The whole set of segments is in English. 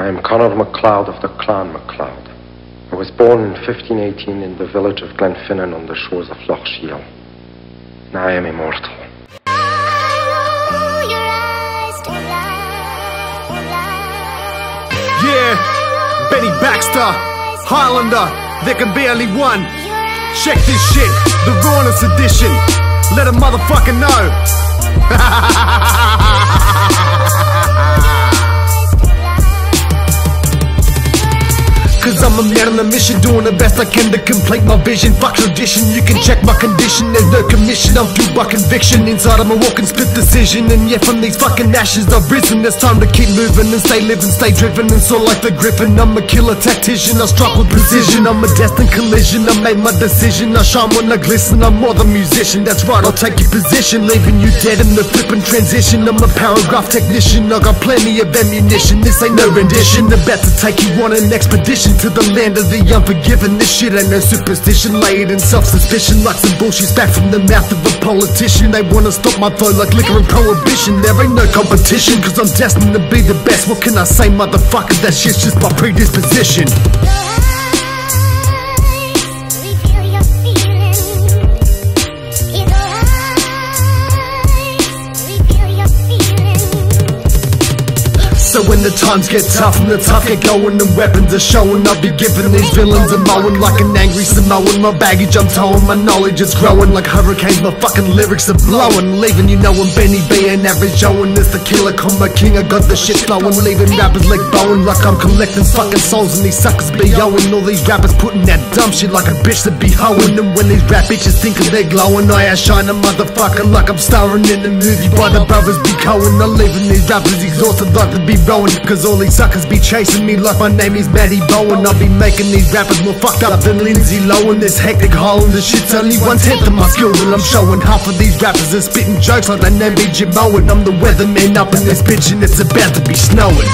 I am Connor MacLeod of the Clan MacLeod. I was born in 1518 in the village of Glenfinnan on the shores of Loch Shiel. Now I am immortal. Yeah, Benny Baxter, Highlander, there can be only one. Check this shit, the rawness edition. Let a motherfucker know. Cause I'm a man on a mission Doing the best I can to complete my vision. Fuck tradition, you can check my condition. There's no commission, I'm fueled by conviction. Inside I'm a walking split decision. And yet, from these fucking ashes I've risen. It's time to keep moving and stay living Stay driven. And soar like the griffin I'm a killer tactician, I strike with precision. I'm a destined collision, I made my decision. I shine when I glisten, I'm more than musician. That's right, I'll take your position. Leaving you dead in the flipping transition. I'm a paragraph technician. I got plenty of ammunition. This ain't no rendition. About to take you on an expedition to the land of the unforgiven. This shit ain't no superstition, laid in self-suspicion like some bullshit back from the mouth of a politician. They wanna stop my flow like liquor and prohibition. There ain't no competition, cause I'm destined to be the best. What can I say, motherfucker? That shit's just my predisposition. The times get tough and the tough get going and weapons are showing, I'll be giving these villains a mowing like an angry Samoan. My baggage I'm towing, my knowledge is growing like hurricanes. My fucking lyrics are blowing, leaving you knowing Benny B and average and this the killer combo king. I got the shit flowing, leaving rappers like bowing like I'm collecting fucking souls and these suckers be owing. All these rappers putting that dumb shit like a bitch that be hoeing. And when these rap bitches think they're glowing, I outshine a motherfucker like I'm starring in a movie by the brothers be Coen. I'm leaving these rappers exhausted like they be rowing. Cause all these suckers be chasing me like my name is Matty Bowen. I'll be making these rappers more fucked up than Lindsay Lohan. This hectic Holland, this shit's only one tenth of my skill. And I'm showing half of these rappers are spitting jokes like their name be Jim Owen. I'm the weatherman up in this bitch and it's about to be snowing.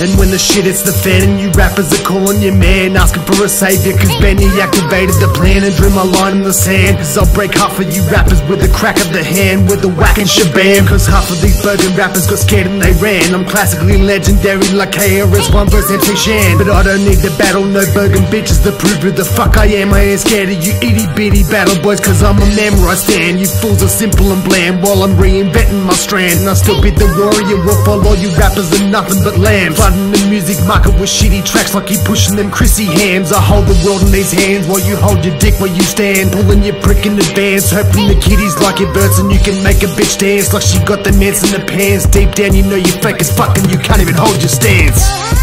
And when the shit hits the fan and you rappers are calling your man Asking for a savior cause Benny activated the plan And drew my line in the sand. Cause I'll break half of you rappers with a crack of the hand With a whack and shabam. Cause half of these Bergen rappers got scared and they ran. I'm classically legendary like KRS-One versus MC Shan. But I don't need to battle no Bergen bitches to prove who the fuck I am. I ain't scared of you itty bitty battle boys Cause I'm a man where I stand. You fools are simple and bland While I'm reinventing my strand. And I still beat the warrior wolf While all you rappers are nothing but lambs Flooding the music market with shitty tracks like you pushing them Chrissy hands. I hold the world in these hands while you hold your dick where you stand. Pulling your prick in advance, hoping the kitties like your birds and you can make a bitch dance like she got the meds in the pants. Deep down, you know you fake as fuck and you can't even hold your stance.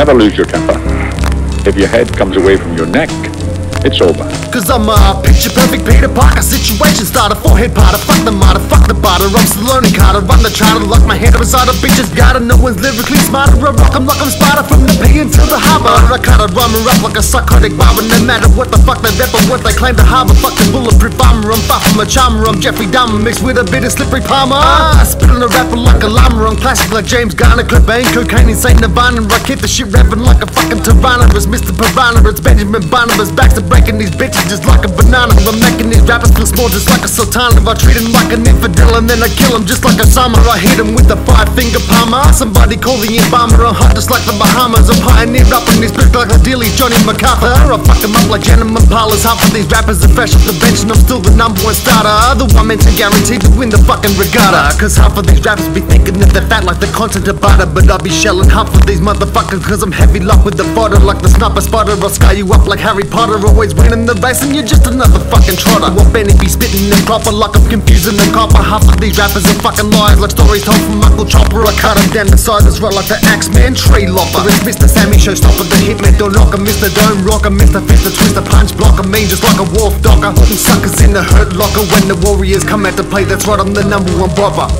Never lose your temper. If your head comes away from your neck, it's over. Cause I'm a picture perfect Peter Parker situation starter, forehead parter, fuck the martyr, fuck the barter. I'm Stallone and Carter, run the charter, lock my head beside a bitch's gotta. No one's lyrically smarter. I rock 'em like I'm Sparta from the pagan to the harbor. I a rhyme and rap like a psychotic barber. No matter what the fuck they rap or what they claim to harbor. Fucking bulletproof armor, I'm far from a charmer. I'm Jeffrey Dahmer mixed with a bit of slippery palmer. I spit on a rapper like a llama. I'm classic like James Garner, Cobain, cocaine, insane Nirvana. I keep the shit rapping like a fucking Tyrannosaurus, Mr. Piranha. It's Benjamin Barnabas, back breaking these bitches just like a banana. I'm making these rappers feel small just like a sultana. I treat them like an infidel and then I kill them just like a summer. I hit them with a five finger palmer. Somebody call the embalmer. I'm hot just like the Bahamas. I'm pioneer in these bitch like a dilly Johnny MacArthur. I fuck them up like gentlemen parlors. Half of these rappers are fresh off the bench and I'm still the number one starter. The one meant to guarantee to win the fucking regatta. Cause half of these rappers be thinking that they're fat like the content of butter. But I'll be shelling half of these motherfuckers cause I'm heavy locked with the fodder. Like the sniper spotter. I'll sky you up like Harry Potter. Always winning the race and you're just another fucking trotter. What Benny be spitting and proper like I'm confusing the copper. Half of these rappers are fucking liars like stories told from Michael Chopper. I cut them down the side as like the Axeman tree lopper. It's Mr. Sammy Showstopper, the hitman, don't knock him, Mr. Don't Dome Rocker, Mr. Fist, the twister, punch blocker, mean just like a wolf docker. Putting suckers in the hurt locker when the warriors come out to play. That's right, I'm the number one bopper.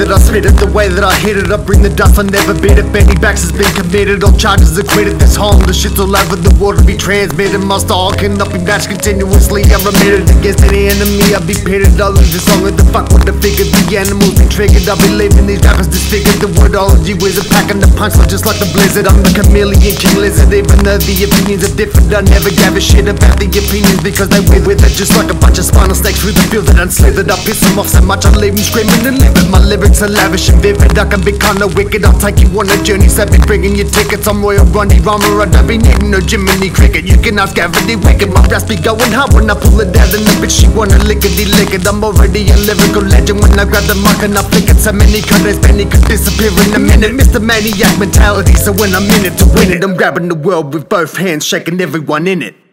That I spit it, the way that I hit it. I bring the dust, I never beat it. Benny Backs has been committed, all charges acquitted. This the shit's all over the world to be transmitted. My style cannot be matched continuously. I'm remitted against any enemy. I'll be pitted. Leave the song with the fuck with the figure. The animals be triggered. I'll be leaving these rappers disfigured. The wordology wizard packing the punchline just like the blizzard. I'm the chameleon king lizard. Even though the opinions are different, I never gave a shit about the opinions because they with it. Just like a bunch of spinal snakes through the field that unslithered. I piss them off so much I leave them screaming and living. My lyrics are lavish and vivid. I can be kinda wicked. I'll take you on a journey. So be bringing your tickets. I'm Royal Ronnie Rama. I don't be needing no Jiminy Cricket. You can ask Gravity Wicked. My raps be going hard when I pull it down. And the bitch she wanna lickety lick it. I'm already a lyrical legend when I grab the mic and I flick it. So many cutters, Benny could disappear in a minute. Mr. Maniac mentality. So when I'm in it to win it, I'm grabbing the world with both hands, shaking everyone in it.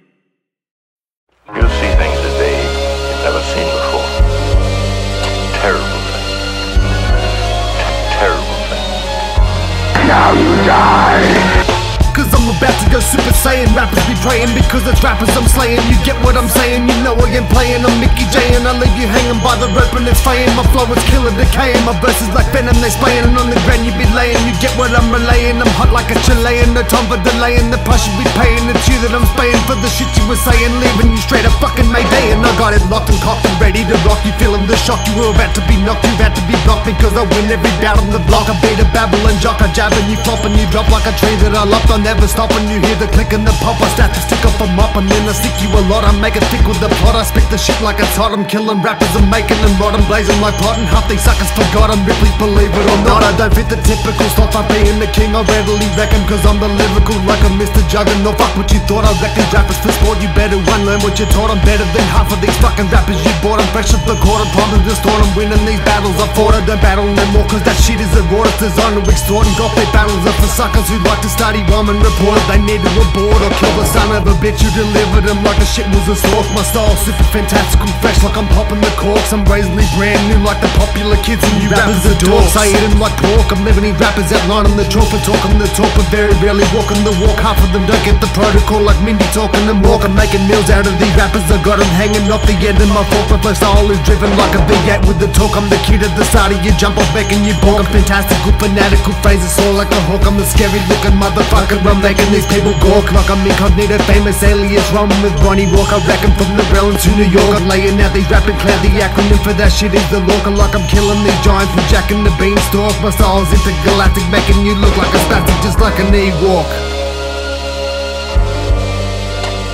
Saiyan Rappers be praying because it's rappers I'm slaying. You get what I'm saying, you know I ain't playing. I'm Mickey J and I leave you hanging by the rope and it's flaying My flow is killer decaying. My verses like venom they spraying And on the ground you be laying. You get what I'm relaying. I'm hot like a Chilean. No time for delaying. The price you be paying. It's you that I'm spaying For the shit you were saying. Leaving you straight up fucking Mayday. And I got it locked and cocked and ready to rock. You feeling the shock. You were about to be knocked. You had to be blocked Because I win every bout on the block. I beat a Babylon jock. I jab and you flop and you drop like a tree that I lopped I never stop when you hear the click and the pop I start to stick up mop and then I stick you a lot I make it thick with the plot I spit the shit like it's hot I'm killing rappers and making them rot I'm blazing like pot and half these suckers forgot I'm Ripley believe it or not. I don't fit the typical slot I being the king I readily reckon cause I'm the lyrical like a Mr. Juggernaut. Fuck what you thought I reckon rappers for sport You better run learn what you're taught. I'm better than half of these fucking rappers you bought. I'm fresh off the court I'm prompting the storm I'm winning these battles I fought. I don't battle no more cause that shit is a raw It's designed to extort and got their battles up for suckers who like to study rhyme and report. They need to abort or kill the son of a bitch who delivered them like the shit was a source My style super fantastical fresh like I'm popping the corks. I'm brazenly brand new like the popular kids and you rappers are dorks. I eat them like pork. I'm living rappers outlining the chalk and talking the talk but very rarely walking the walk. Half of them don't get the protocol like Mindy talking and walk. I'm making meals out of these rappers I got them hanging off the end of my fork. My flow style is driven like a V8 with the talk. I'm the kid at the start of you jump off making you balk I'm fantastical fanatical phrases all like a hawk. I'm a scary looking motherfucker. I'm making these people gawk like I'm incognito famous alias Roaming with Ronnie Walker reckon from the realm to New York. I'm laying out these rapping cloud the acronym for that shit is the Lorca like I'm killing these giants with Jack and the Beanstalk. My style's intergalactic making you look like a spastic just like an Ewok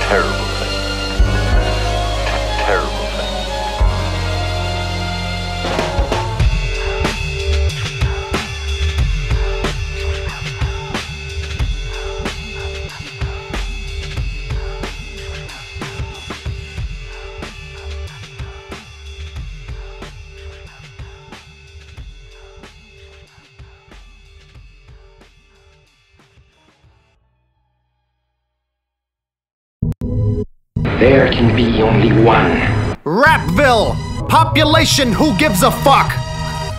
Terrible one. Rapville! Population, who gives a fuck?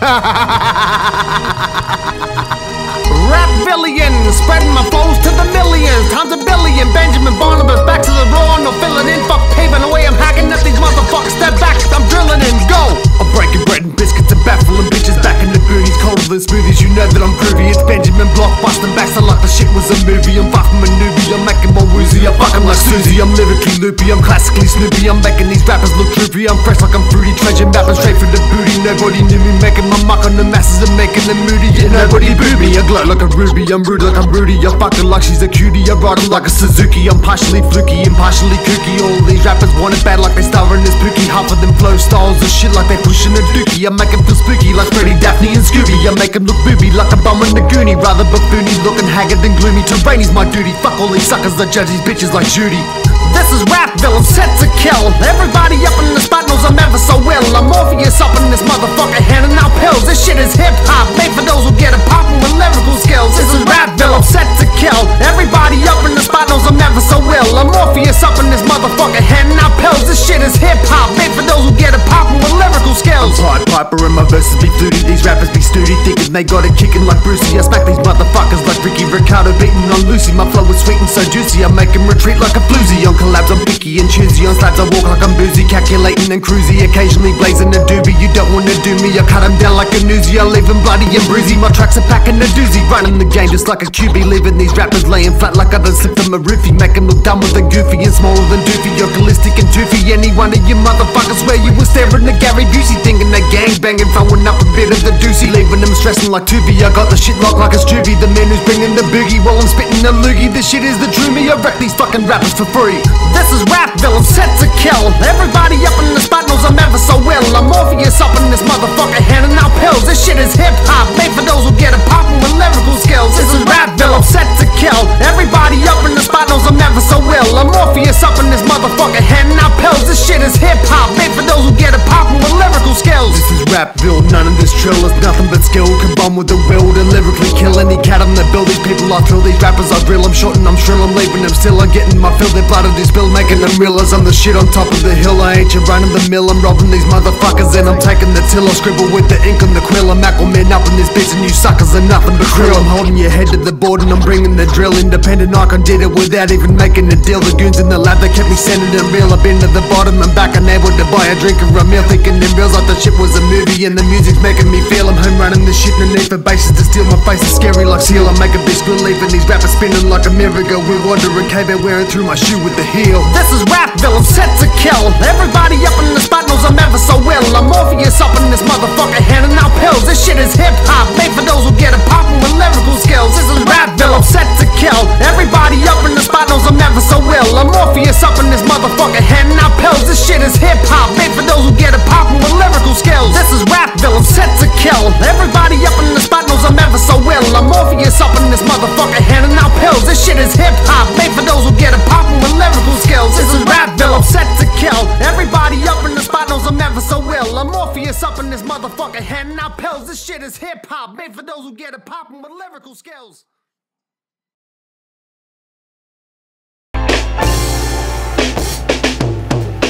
Rapvillian, spreading my foes to the millions, times a billion. Benjamin Barnabas, back to the raw, no filling in, fuck paving away. I'm hacking at these motherfuckers. Step back, I'm drilling in, go. I'm breaking bread and biscuits and baffling bitches back in the booties, colder than smoothies. You know that I'm groovy. It's Benjamin Block, busting back, so like the shit was a movie. I'm from a newbie, I'm making more woozy. I fuck 'em like Susie. I'm lyrically loopy, I'm classically snoopy. I'm making these rappers look droopy. I'm fresh like I'm fruity, treasure mapping straight for the booty. Nobody knew me, making my mark on the masses and making them moody. Yeah, nobody boo me. I glow like a ruby, I'm rude like I'm Rudy. I fuck her like she's a cutie. I ride like a Suzuki. I'm partially fluky, impartially kooky. All these rappers want it bad like they star in this pookie. Half of them flow styles and shit like they pushing a dookie. I make 'em feel spooky like Freddy, Daphne, and Scooby. I make 'em look booby like a bum in the goonie. Rather buffoony, looking haggard than gloomy. Terrain's my duty. Fuck all these suckers that judge these bitches like Judy. This is Rapville, I'm set to kill. Everybody up in the spot knows I'm ever so ill. I'm Morpheus up in this motherfucker handing out pills. This shit is hip hop, made for those who get it poppin' with lyrical skills. This is Rapville, I'm set to kill. Everybody up in the spot knows I'm ever so ill. I'm Morpheus up in this motherfucker handing out pills. This shit is hip hop, made for those who get it poppin' with lyrical skills. Hard hyper and my verses be fluty. These rappers be snooty, thinking they got it kicking like Brucey. I smack these motherfuckers like Ricky Ricardo beating on Lucy. My flow is sweet and so juicy, I make 'em retreat like a floozy. On collabs, I'm picky and choosy. On slabs, I walk like I'm boozy, calculating and cruisy. Occasionally blazing a doobie. You don't wanna do me, I cut 'em down like a newsie. I leave 'em bloody and bruisey. My tracks are packing a doozy, running the game just like a QB. Leaving these rappers laying flat like I done slipped them a roofie. Make 'em look dumber than goofy and smaller than doofy. You're ballistic and toofy. Any one of you motherfuckers where you was staring at Gary Busey, thinking they gang banging, throwing up a bit of the doozy, leaving them stressing like Tubi. I got the shit locked like a Juvie, the man who's bringing the boogie while I'm spitting the loogie. This shit is the true me. I wreck these fucking rappers for free. This is Rapville, I'm set to kill. Everybody up in the spot knows I'm ever so well. I'm Morpheus up in this motherfucker handing out pills. This shit is hip hop, made for those who get it poppin' with lyrical skills. This is Rapville, I'm set to kill. Everybody up in the spot knows I'm never so ill. I'm Morpheus up in this motherfucker handing out pills. This shit is hip hop, made for those who get it poppin' with lyrical skills. This is Rapville, none of this trill is nothing but skill combined with the will to lyrically kill any cat on the bill. These people I thrill, these rappers are real. I'm short and I'm shrill, I'm leaving them still. I'm getting my fill, their blood this bill, making them realize I'm the shit on top of the hill. I ain't your running the mill, I'm robbing these motherfuckers and I'm taking the till. I scribble with the ink on the quill. I'm Aquaman up in this bitch and you suckers are nothing but krill. I'm holding your head to the board and I'm bringing the drill. Independent Icon did it without even making a deal. The goons in the lab, they kept me sending them real. I've been to the bottom and back, unable to buy a drink or a meal. Thinking them reels like the shit was a movie and the music's making me feel. I'm home running the shit, no need for bases to steal. My face is scary like seal. I make a bitch believe in these rappers spinning like a merry-go. We're wandering cave wearing through my shoe with the heel. This is Rapville, I'm set to kill. Everybody up in the spot knows I'm ever so ill. I'm Morpheus up in this motherfucker handing out pills. This shit is hip hop, made for those who get it poppin' with lyrical skills. This is Rapville, I'm set to kill. Everybody up in the spot knows I'm never so ill. I'm Morpheus up in this motherfucker handing out pills. This shit is hip hop, made for those who get it poppin' with lyrical skills. This is Rapville, I'm set to kill. Everybody up in the spot knows I'm ever so ill. I'm Morpheus up in this motherfucker handing out pills. This shit is hip hop, made for those who get it poppin' with lyrical skills. This is Rapville, I'm set to kill. Everybody up in the spot knows I'm never so ill. I'm Morpheus up in this motherfucker handing out pills. This shit is hip hop, made for those who get it poppin' with lyrical skills.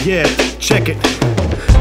Yeah, check it.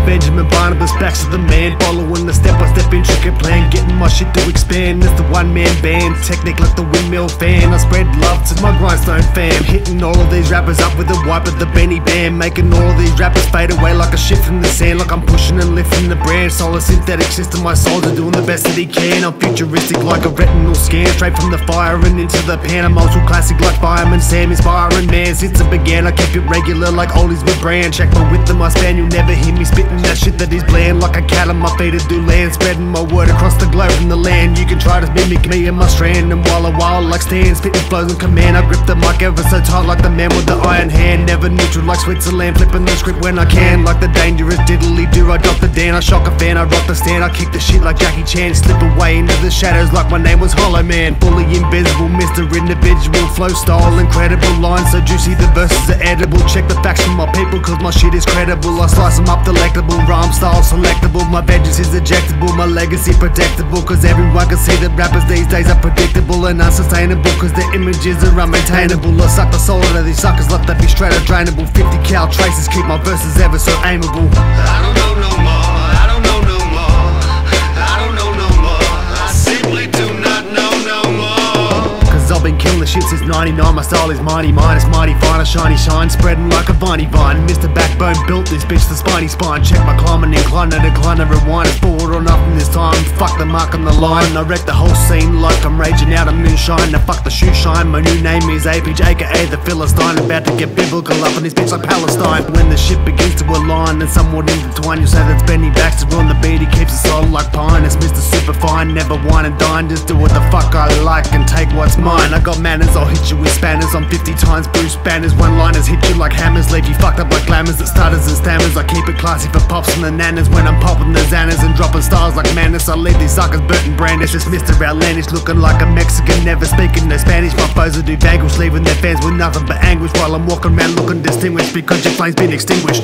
Benjamin Barnabas, backs to the man. Following the step by step intricate plan. Getting my shit to expand. It's the one man band. Technique like the windmill fan. I spread love to my grindstone fam. Hitting all of these rappers up with a wipe of the Benny Bam. Making all of these rappers fade away like a shit from the sand. Like I'm pushing and lifting the brand. Solar synthetic system, my soldier doing the best that he can. I'm futuristic like a retinal scan. Straight from the fire and into the pan. I'm classic like Fireman Sam. Inspiring man since it began. I keep it regular like oldies with brand. Check my width and my span. You'll never hear me spitting that shit that is bland. Like a cat on my feet to do land. Spreading my word across the globe from the land. You can try to mimic me and my strand. And while a while like stand spitting flows on command. I grip the mic ever so tight like the man with the iron hand. Never neutral like Switzerland. Flipping the script when I can. Like the dangerous diddly do I drop the Dan I shock a fan I rock the stand I kick the shit like Jackie Chan slip away into the shadows like my name was Hollow Man. Fully invisible Mr. Individual flow style incredible lines so juicy the verses are edible. Check the facts from my people cause my shit is credible. I slice them up delectable rhyme style selectable. My vengeance is ejectable, my legacy protectable Cause everyone can see that rappers these days are predictable and unsustainable Cause their images are unmaintainable. I suck the soul out of these suckers, left that be straight up drainable. 50 cal traces keep my verses ever so aimable I don't know no more. Been killing the shit since 99 My style is mighty mine, it's mighty fine. A shiny shine, spreading like a viney vine Mr. Backbone built this bitch, the spiny spine. Check my climb and incline, no decline, no rewind. It's forward or nothing this time. Fuck the mark on the line. I wreck the whole scene like I'm raging out of moonshine. Now fuck the shoe shine. My new name is Apage, aka the Philistine. About to get biblical up in this bitch like Palestine. When the shit begins to align and somewhat intertwine You say that's Benny Baxter on the beat He keeps it solid like pine. It's Mr. Superfine, never wine and dine. Just do what the fuck I like and take what's mine. I got manners, I'll hit you with spanners. I'm 50 times Bruce Banners. One liners hit you like hammers. Leave you fucked up like glamours. That stutters and stammers. I keep it classy for pops and the nanas. When I'm popping the xanners and dropping stars like madness I leave these suckers burnt and brandish It's Mr. Outlandish looking like a Mexican Never speaking no Spanish. My foes will do bagels Leaving their fans with nothing but anguish While I'm walking around looking distinguished Because your flame's been extinguished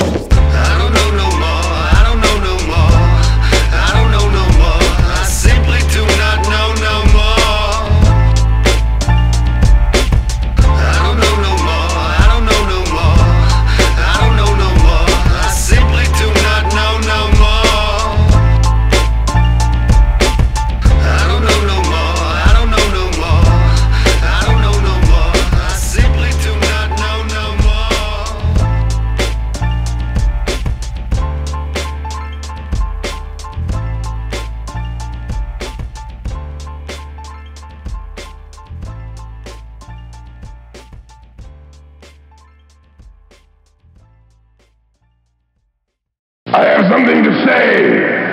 Something to say.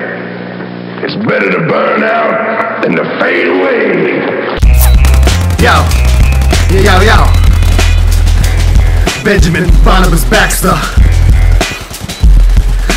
It's better to burn out than to fade away. Yo, yo, yo. Benjamin Barnabas Baxter.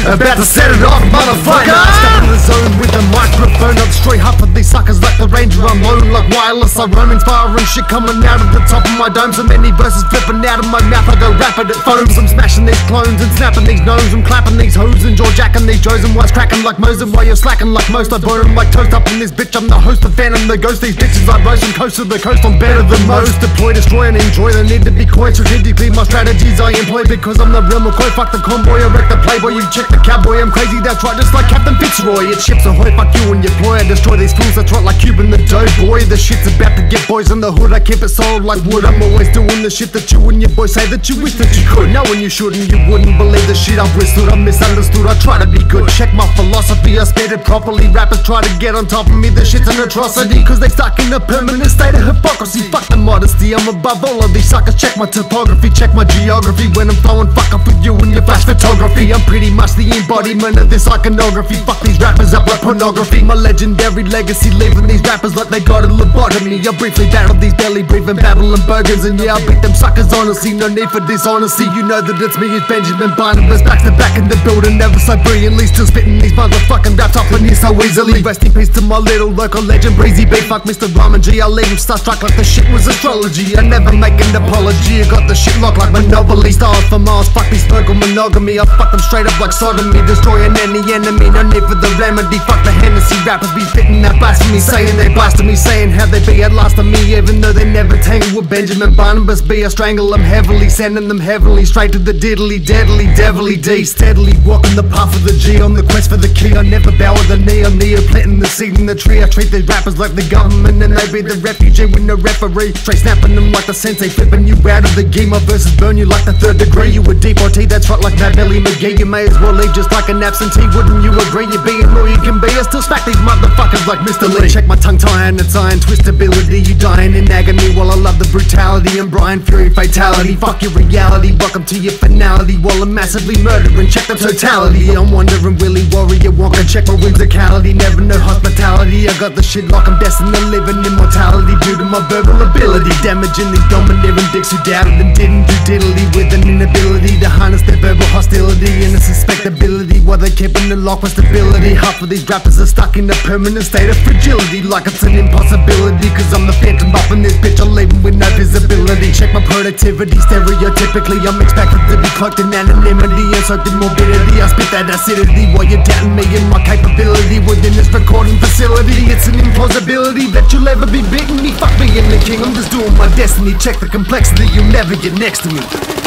About to set it off, motherfucker! Step in the zone with the microphone. I'll destroy half of these suckers like the Ranger. I'm lone like wireless. I roam inspiring shit coming out of the top of my dome. So many verses flipping out of my mouth. I go rapid at phones. I'm smashing these clones and snapping these gnomes. I'm clapping these hoes and jaw jacking these joes and wise cracking like Moses while you're slacking like most. I burn like toast up in this bitch. I'm the host of Phantom, the ghost. These bitches I roast and coast to the coast. I'm better than most. Deploy, destroy, and enjoy. They need to be coy. Strategically, my strategies I employ because I'm the real McCoy. Fuck the convoy, I wreck the playboy. You check cowboy. I'm crazy, that's right, just like Captain Fitzroy. It ships ahoy, fuck you and your ploy. I destroy these fools that's right like Cuban the dough boy. The shit's about to get boys in the hood. I keep it sold like wood. I'm always doing the shit that you and your boys say that you wish that you could. Now when you shouldn't, you wouldn't believe the shit I've withstood. I'm misunderstood. I try to be good. Check my philosophy, I spit it properly. Rappers try to get on top of me. The shit's an atrocity, cause they stuck in a permanent state of hypocrisy. Fuck the modesty, I'm above all of these suckers. Check my topography, check my geography. When I'm throwing fuck up with you and your flash photography, I'm pretty much the embodiment of this iconography. Fuck these rappers up like pornography. My legendary legacy leaving these rappers like they got a lobotomy. I briefly battled these belly breathing babbling burgers, and yeah, I beat them suckers honestly. No need for dishonesty. You know that it's me, it's Benjamin Barnabas. Back to back in the building, never so brilliantly. Still spitting these motherfucking raps off and so easily. Rest in peace to my little local legend, Breezy B. Fuck Mr. Ramen G. I leave him starstruck like the shit was astrology. I never make an apology. I got the shit locked like Monopoly. Stars for Mars. Fuck these circle monogamy. I fuck them straight up like. Destroying any enemy. No need for the remedy. Fuck the Hennessy rappers be spitting that blasphemy. Saying they blasted me. Saying how they be at last of me. Even though they never tangle with Benjamin Barnabas B. I strangle them heavily. Sending them heavily straight to the diddly, deadly, devilly D. Steadily walking the path of the G. On the quest for the key. I never bow with the knee. I'm neo planting the seed in the tree. I treat these rappers like the government. And they be the refugee with no referee. Straight snapping them like the sensei. Flipping you out of the game. My verses burn you like the third degree. You a deportee. That's right like that Billy McGee. You may as well just like an absentee. Wouldn't you agree? You're being all you can be. I still smack these motherfuckers like Mr. Lee. Check my tongue tie and its iron twistability. You dying in agony while I love the brutality and Brian Fury fatality. Fuck your reality. Welcome to your finality while I'm massively murdering. Check the totality. I'm wondering, Willy Warrior Wonka. Check my whimsicality. Never know hospitality. I got the shit like I'm destined to live in immortality due to my verbal ability. Damaging these domineering dicks who doubted and didn't do diddly with an inability to harness their verbal hostility and a suspectability while they keep in the lock with stability. Half of these rappers are stuck in a permanent state of fragility, like it's an impossibility. Cause I'm the phantom up in this bitch, I'm leaving with no visibility. Check my productivity, stereotypically, I'm expected to be cloaked in anonymity and soaked in morbidity. I spit that acidity while you're doubting me and my capability within this recording facility. It's an impossibility that you'll ever be beating me. Fuck me in the king, I'm just doing my destiny. Check the complexity, you'll never get next to me.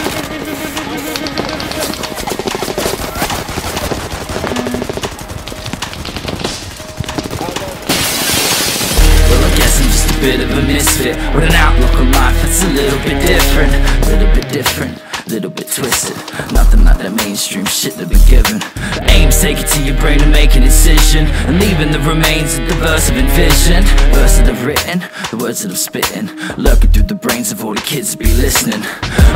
Bit of a misfit. With an outlook on life that's a little bit different. Little bit different, little bit twisted. Nothing like that mainstream shit that been given. Aims take it to your brain and make an incision And leaving the remains of the verse I've Verse that I've written, the words that I'm spitting. Lurking through the brains of all the kids that be listening.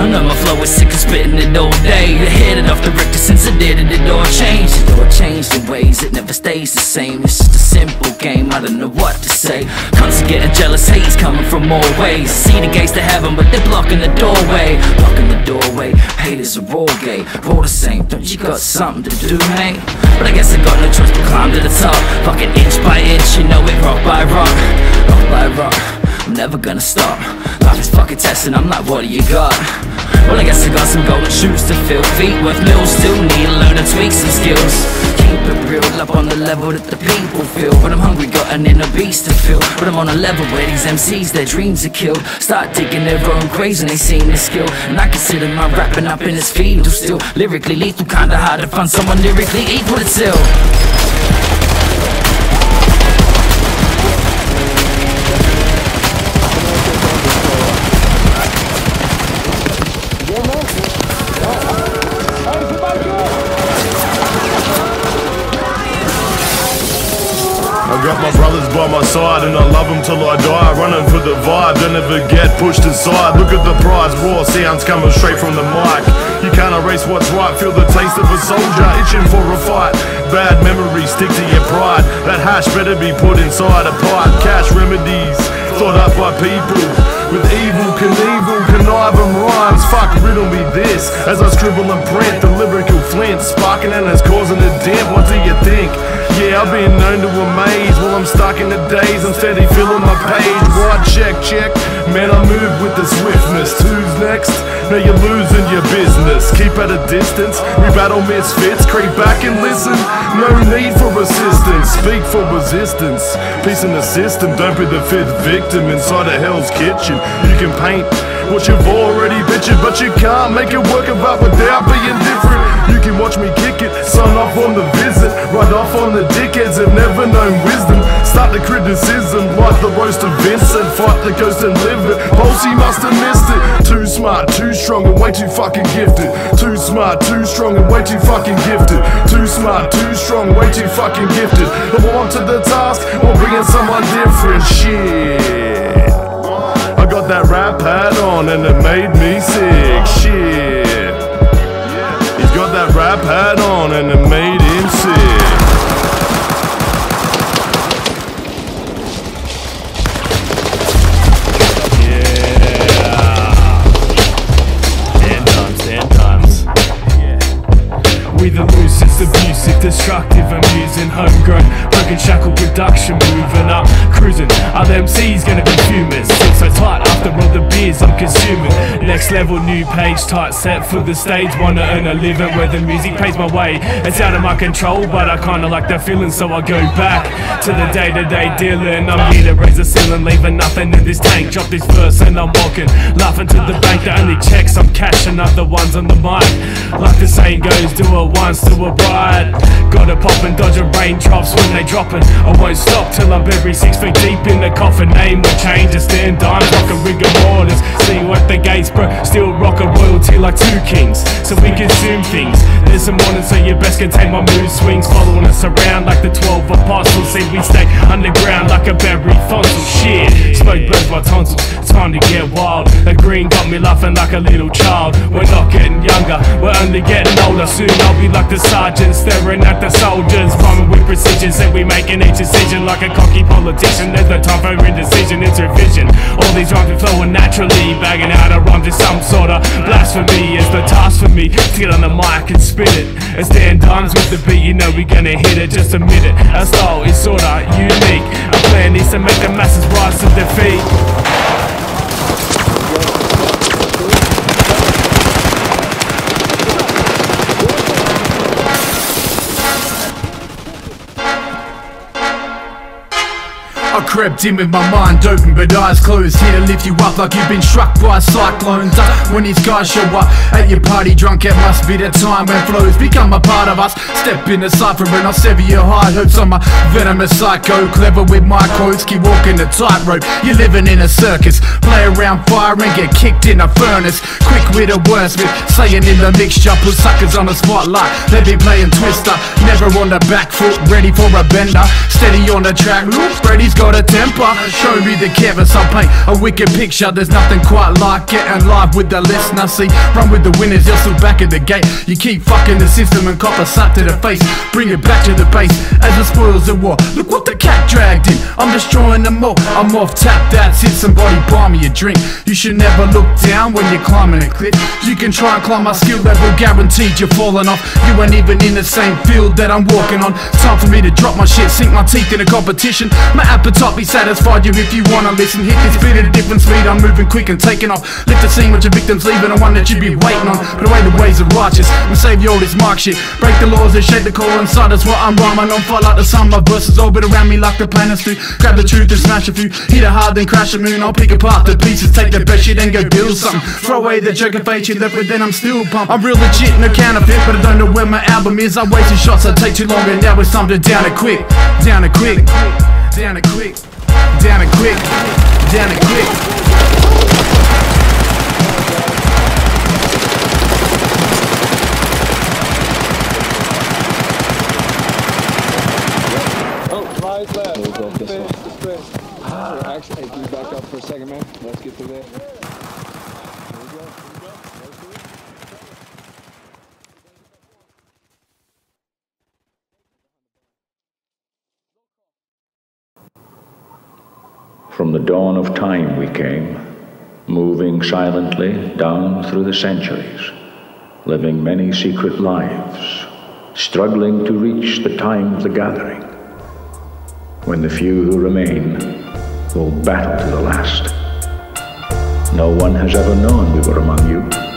I know my flow is sick of spitting it all day. To hit it off the Richter since I did it, it all changed never stays the same. It's just a simple game, I don't know what to say. Are getting jealous, hate's coming from all ways. See the gates to heaven, but they're blocking the doorway. Blocking the doorway, haters are all gay. All the same, don't you got something to do, mate? But I guess I got no choice but climb to the top. Fucking inch by inch, you know it, rock by rock. Rock by rock I'm never gonna stop. Life is fucking testing, I'm like, what do you got? Well, I guess I got some golden shoes to fill. Feet worth mills, still need to learn to tweak some skills. Keep it real up on the level that the people feel. But I'm hungry, got an inner beast to fill. But I'm on a level where these MCs, their dreams are killed. Start digging their own graves and they seen the skill. And I consider my rapping up in this field Still. Lyrically lethal, kinda hard to find someone lyrically equal to Till got my brothers by my side and I love them till I die. Running for the vibe, don't ever get pushed aside. Look at the prize, raw sounds coming straight from the mic. You can't erase what's right, feel the taste of a soldier, itching for a fight. Bad memories stick to your pride. That hash better be put inside a pipe. Cash remedies thought up by people with evil, Knievel, conniving rhymes. Fuck, riddle me this as I scribble and print the lyrical flint, sparking and it's causing a dent. What do you think? Yeah, I've been known to amaze while I'm stuck in the days. I'm steady filling my page. Right, check, check. Man, I move with the swiftness. Who's next? Now you're losing your business. Keep at a distance. We battle misfits. Creep back and listen. No need for assistance. Speak for resistance. Peace in the system. Don't be the fifth victim inside a hell's kitchen. You can paint what you've already pictured, but you can't make it work about without being different. You can watch me kick it, sign up on the ride off on the dickheads have never known wisdom. Start the criticism, like the roast of Vincent, fight the ghost and live it. Posey must have missed it. Too smart, too strong, and way too fucking gifted. Too smart, too strong, and way too fucking gifted. Too smart, too strong, way too fucking gifted. I'm on to the task, or bringing someone different. Shit. I got that rap hat on and it made me sick. Shit. Got that rap hat on and it made him sick. Ten times, ten times. We the loose, it's abusive, destructive, amusing, homegrown, broken shackle production, moving up, cruising. Other MCs gonna be fuming, sit so tight after all the beers I'm consuming. Next level, new page, tight set for the stage. Wanna earn a living where the music pays my way. It's out of my control, but I kinda like that feeling, so I go back to the day to day dealing. I'm here to raise the ceiling, leaving nothing in this tank. Drop this verse and I'm walking, laughing to the bank. The only checks I'm cashing are the ones on the mic. Like the saying goes, do it once do it right Gotta pop and dodge a raindrops when they dropping. I won't stop till I'm buried six feet deep in the coffin. Name will change, and stand like a rigor mortis. See what the gates, bro. Still rock a royalty like two kings. So we consume things. There's a morning, so you best contain my mood swings. Following us around like the 12 apostles. See, we stay underground like a buried fossil. Shit, smoke blows my tonsils. Time to get wild. The green got me laughing like a little child. We're not getting younger, we're only getting older. Soon I'll be like the sergeant, staring at the soldiers. Rhyming with precision, say we making each decision like a cocky politician. There's no time for indecision, it's revision. All these rhymes are flowing naturally, bagging out a rhyme to some sort of blasphemy. Is the task for me to get on the mic and spit it. As Dan Dimes with the beat, you know we gonna hit it. Just admit it. Our style is sorta unique. Our plan is to make the masses rise to defeat. I crept in with my mind open but eyes closed. Here to lift you up like you've been struck by cyclones uh, When these guys show up at your party drunk It must be the time when flows become a part of us. Step in the cipher and I'll sever your high hopes. I'm a venomous psycho Clever with my quotes, keep walking the tightrope. You're living in a circus. Play around fire and get kicked in a furnace. Quick with a wordsmith Saying in the mixture. Put suckers on the spotlight. They be playing twister Never on the back foot. Ready for a bender. Steady on the track. Look, Brady's got a temper. Show me the canvas I paint a wicked picture There's nothing quite like getting live with the listener See, run with the winners You're still back at the gate. You keep fucking the system and cop a slap to the face. Bring it back to the base. As the spoils of war Look what the cat dragged in. I'm destroying them all. I'm off tap That's it. Somebody buy me a drink. You should never look down when you're climbing a cliff. You can try and climb my skill level Guaranteed you're falling off. You ain't even in the same field that I'm walking on. Time for me to drop my shit Sink my teeth in a competition. My appetite be satisfied You if you wanna listen. Hit this beat at a different speed I'm moving quick and taking off. Lift the scene with your victims leaving The one that you be waiting on. Put away the ways of righteous And save you all this mark shit. Break the laws and shake the core inside That's what I'm rhyming on. Fight like the sun My verses orbit around me like the planets do. Grab the truth and smash a few. Hit it hard then crash a moon. I'll pick apart the pieces Take the best shit and go build something. Throw away the joke and face you left with Then I'm still pumped. I'm real legit no counterfeit But I don't know where my album is. I wasted shots I take too long And now it's time to down it quick. Down it quick Down it quick Down it quick Down it quick oh, Actually, hey, can you back up for a second, man? Let's get through there. Here we go. Here we go. Let's do it. From the dawn of time we came, moving silently down through the centuries, living many secret lives, struggling to reach the time of the gathering, when the few who remain will battle to the last. No one has ever known we were among you.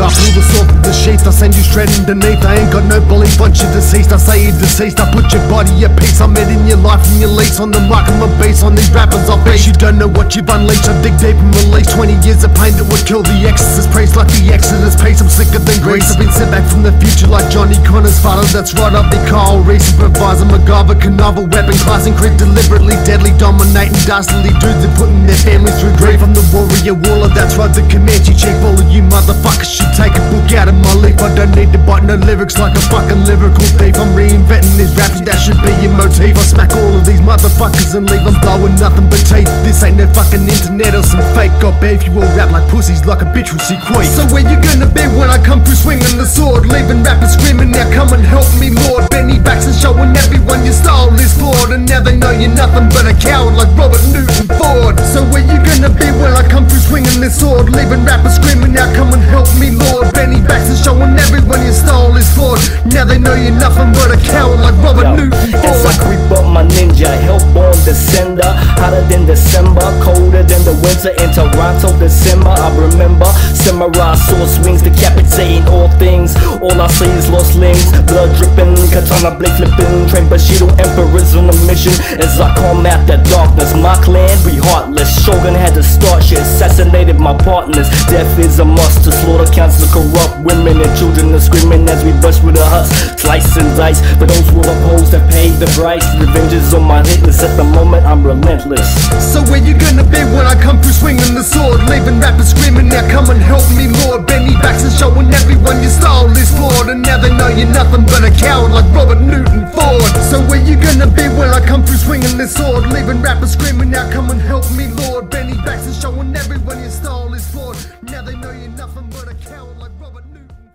I pull the sword the sheath, I send you straight underneath. I ain't got no belief once you're deceased. I say you're deceased, I put your body at peace. I'm in your life and your lease on the mic. I'm a beast on these rappers. I bet you don't know what you've unleashed. I dig deep and release 20 years of pain that would kill the exorcist priest like the exodus pace. I'm sicker than Greece. I've been sent back from the future like Johnny Connor's father. That's right, I'll be Kyle Reese, improviser, MacGyver, Canova, weapon class, and crit deliberately deadly, dominating dastardly dudes and putting their families through grief. I'm the warrior waller, that's right, the Comanche chief. All of you motherfuckers should take a book out of my leaf. I don't need to bite no lyrics like a fucking lyrical thief. I'm reinventing these raps, that should be your motif. I smack all of these motherfuckers and leave them blowing nothing but teeth. This ain't no fucking internet or some fake. God beef, you all rap like pussies like a bitch with sequence. So where you gonna be when I come through swinging the sword? Leaving rappers screaming, now come and help me, Lord. Benny Baxter showing everyone your style is flawed. And now they know you're nothing but a coward like Robert Newton Ford. So where you gonna be when I come through swinging this sword? Leaving rappers screaming, now come and help me, Lord. Benny Baxter showing everyone your style is flawed. Now they know you're nothing but a coward like Robert Yo, Newton As I Ford. creep up my ninja, hellborn descender Hotter than December, colder than the winter In Toronto, December, I remember Samurai sword swings, decapitating all things All I see is lost limbs, blood dripping Katana blade flipping, train Bushido emperors on a mission. As I combat the darkness, my clan be heartless. Shogun had to start shit, assassinated my partners. Death is a must to slaughter council corrupt women and children are screaming as we bust with a husk. Slice and dice, for those who oppose to pay the price. Revenge is on my hit list, at the moment I'm relentless. So where you gonna be when I come through swinging the sword? Leaving rappers screaming, now come and help me, Lord. Benny Baxter showing everyone your style is flawed, and now they know you're nothing but a coward like Robert Newton Ford. So where you gonna be when I come through swinging this sword? Leaving rappers screaming, now come and help me, Lord. Benny Baxter showing everyone your style is flawed. Now they know you're nothing but a coward like Robert Newton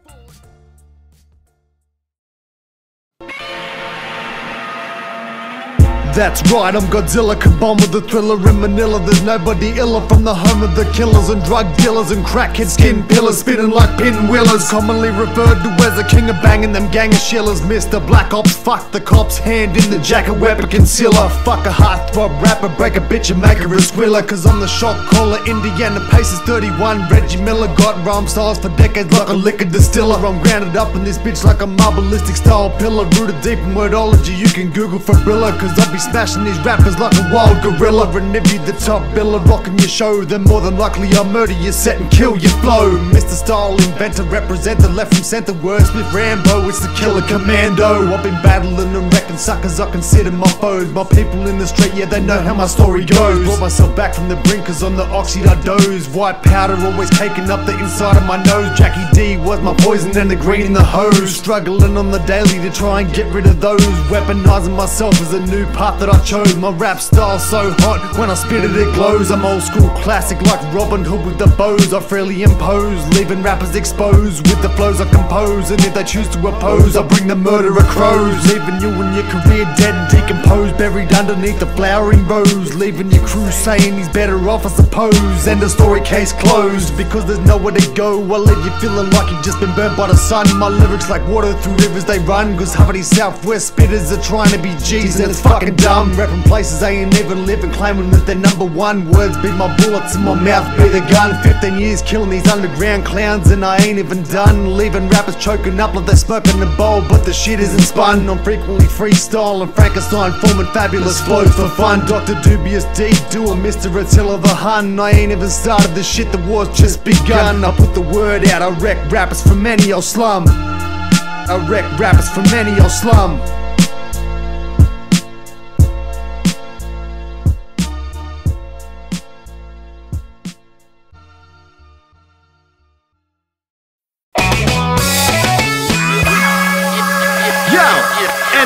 Ford. That's right, I'm Godzilla, combined with the thriller in Manila. There's nobody iller from the home of the killers and drug dealers and crackhead skin pillars, spinning like pinwheelers. Commonly referred to as the king of banging them gang of shillers. Mr. Black Ops, fuck the cops, hand in the jacket, weapon concealer. Fuck a heartthrob rapper, break a bitch and make her a squealer. Cause I'm the shot caller, Indiana Pacers 31. Reggie Miller got rhyme styles for decades like a liquor distiller. I'm grounded up in this bitch like a marbleistic style pillar. Rooted deep in wordology, you can Google for Brilla. Cause I'll be smashing these rappers like a wild gorilla. And if you the top biller rocking your show, then more than likely I'll murder your set and kill your flow. Mr. Style inventor, the left from center. Wordsmith Rambo, it's the killer commando. I've been battling and wrecking suckers, I consider my foes. My people in the street, yeah, they know how my story goes. Brought myself back from the brink, cause on the oxide I doze. White powder always caking up the inside of my nose. Jackie D was my poison and the green in the hose. Struggling on the daily to try and get rid of those. Weaponizing myself as a new path that I chose. My rap style so hot, when I spit it, it glows. I'm old school classic like Robin Hood with the bows. I freely impose, leaving rappers exposed with the flows I compose. And if they choose to oppose, I bring the murderer crows. Leaving you and your career dead and decomposed, buried underneath the flowering rose. Leaving your crew saying he's better off, I suppose. And the story case closed because there's nowhere to go. I leave you feeling like you've just been burnt by the sun. My lyrics like water through rivers they run. Cause half of these southwest spitters are trying to be G's and it's fucking dumb. Repping places they ain't never living, claiming that they're number one. Words be my bullets and my mouth be the gun. 15 years killing these underground clowns and I ain't even done. Leaving rappers choking up like they're smoking a bowl, but the shit isn't spun. I'm frequently freestyle and Frankenstein forming fabulous flows for fun. Dr. Dubious D, doing Mr. Attila the Hun. I ain't even started this shit, the war's just begun. I put the word out, I wreck rappers from any old oh, slum. I wreck rappers from any old oh, slum.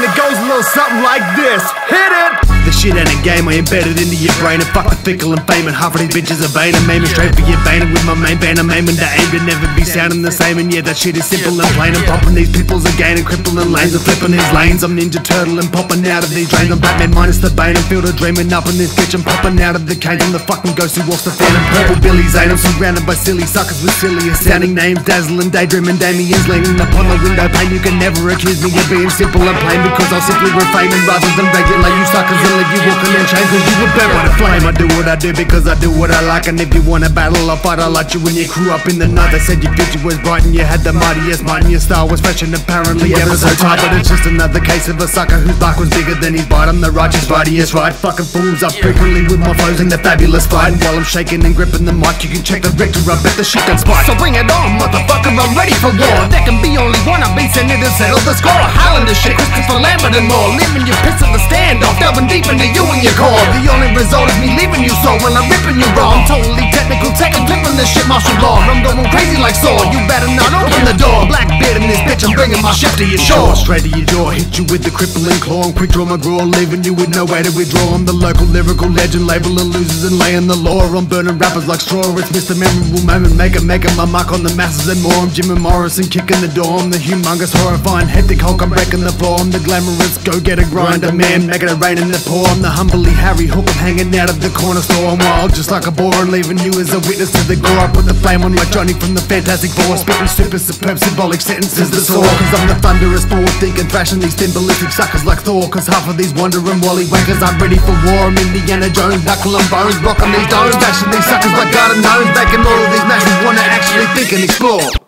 It goes a little something like this. Hit it! The shit ain't a game, I embedded into your brain and fuck the fickle and fame and half of these bitches are vain. I'm aiming straight for your vein and with my main band, I'm aiming to aim to never be sounding the same. And yeah, that shit is simple and plain. I'm popping these pipples again and crippling lanes and flipping these lanes. I'm Ninja Turtle and popping out of these drains. I'm Batman minus the bane field of dreaming up in this bitch. I'm popping out of the cage. I'm the fucking ghost who walks the phantom. Purple Billy Zane. I'm surrounded by silly suckers with sillier sounding names. Dazzling, daydreaming, Damien's leaning upon the window pane. You can never accuse me of being simple and plain because I'll simply refrain and rather than regulate you suckers and leave you walking in chains cause you would burn by the flame. I do what I do because I do what I like. And if you want to battle, I'll fight. I like you when you grew up in the night. They said your future was bright and you had the mightiest might and your style was fresh and apparently ever so tight. But it's just another case of a sucker whose bark was bigger than his bite. I'm the righteous, righteous, right? Fucking fools up frequently with my foes in the fabulous fight. And while I'm shaking and gripping the mic, you can check the Richter. I bet the shit can spike. So bring it on, motherfucker. I'm ready for war. There can be only one. I'm beating it and settle the score. This shit, Christopher Lambert and more. Leaving you pissed in the standoff, delving deep into you and your core. The only result is me leaving you sore when I'm ripping you raw. I'm totally technical, tech and flipping this shit martial law. I'm going crazy like Saw. You better not open the door. Black beard in this bitch, I'm bringing my ship to your shore. Straight to your jaw, hit you with the crippling claw. I'm quick draw my draw, leaving you with no way to withdraw. I'm the local lyrical legend, labeling losers and laying the law. I'm burning rappers like straw. It's Mr. Memorable Moment, maker, making my mark on the masses and more. I'm Jim Morrison kicking the door. I'm the humongous, horrifying, hectic Hulk. I'm wrecking the floor. I'm the glamorous, go get a grinder man, making it rain in the pour. I'm the humbly Harry Hook. I'm hanging out of the corner store. I'm wild, just like a boar, and leaving you as a witness to the gore. I put the flame on like Johnny from the Fantastic Four, spitting super superb symbolic sentences that soar. Cause I'm the thunderous forward thinking, fashion these thin ballistic suckers like Thor. Cause half of these wandering wally wankers aren't ready for war. I'm Indiana Jones, knuckle and bones, rocking these domes, bashing these suckers like garden gnomes, making all of these masses wanna actually think and explore.